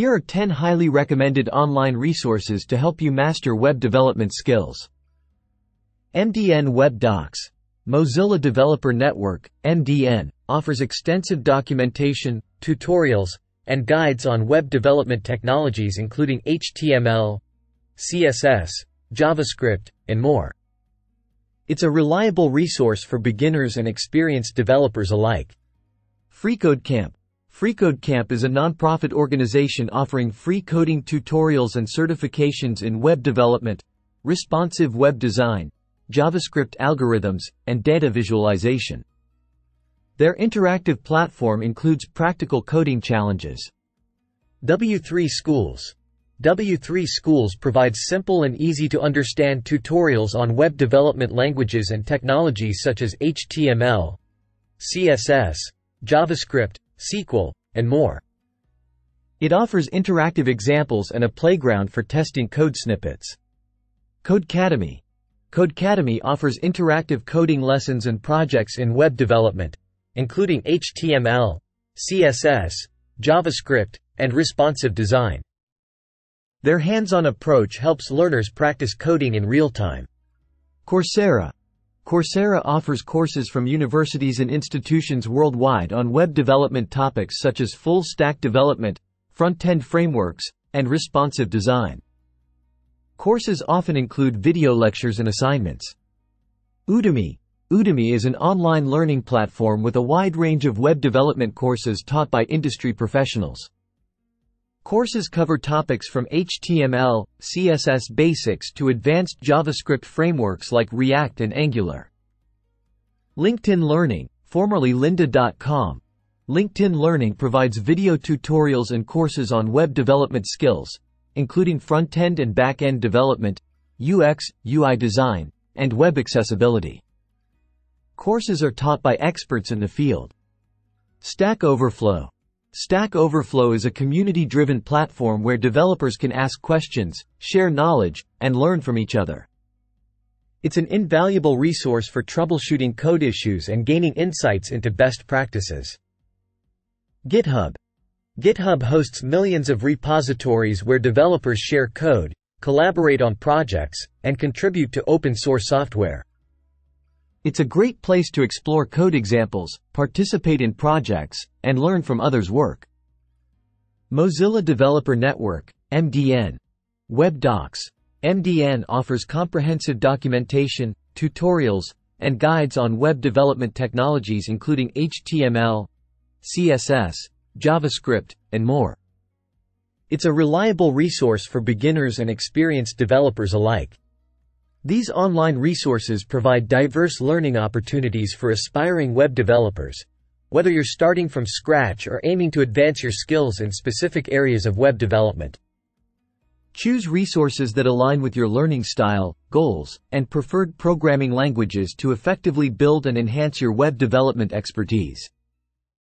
Here are 10 highly recommended online resources to help you master web development skills. MDN Web Docs. Mozilla Developer Network, MDN, offers extensive documentation, tutorials, and guides on web development technologies including HTML, CSS, JavaScript, and more. It's a reliable resource for beginners and experienced developers alike. FreeCodeCamp. FreeCodeCamp is a nonprofit organization offering free coding tutorials and certifications in web development, responsive web design, JavaScript algorithms, and data visualization. Their interactive platform includes practical coding challenges. W3 Schools W3 Schools provides simple and easy to understand tutorials on web development languages and technologies such as HTML, CSS, JavaScript, SQL, and more. It offers interactive examples and a playground for testing code snippets. Codecademy. Codecademy offers interactive coding lessons and projects in web development, including HTML, CSS, JavaScript, and responsive design. Their hands-on approach helps learners practice coding in real time. Coursera. Coursera offers courses from universities and institutions worldwide on web development topics such as full-stack development, front-end frameworks, and responsive design. Courses often include video lectures and assignments. Udemy. Udemy is an online learning platform with a wide range of web development courses taught by industry professionals. Courses cover topics from HTML, CSS basics to advanced JavaScript frameworks like React and Angular. LinkedIn Learning, formerly lynda.com. LinkedIn Learning provides video tutorials and courses on web development skills, including front-end and back-end development, UX, UI design, and web accessibility. Courses are taught by experts in the field. Stack Overflow Stack Overflow is a community-driven platform where developers can ask questions, share knowledge, and learn from each other. It's an invaluable resource for troubleshooting code issues and gaining insights into best practices. GitHub. GitHub hosts millions of repositories where developers share code, collaborate on projects, and contribute to open source software. It's a great place to explore code examples, participate in projects, and learn from others' work. Mozilla Developer Network, MDN. Web Docs. MDN offers comprehensive documentation, tutorials, and guides on web development technologies including HTML, CSS, JavaScript, and more. It's a reliable resource for beginners and experienced developers alike. These online resources provide diverse learning opportunities for aspiring web developers, whether you're starting from scratch or aiming to advance your skills in specific areas of web development. Choose resources that align with your learning style, goals, and preferred programming languages to effectively build and enhance your web development expertise.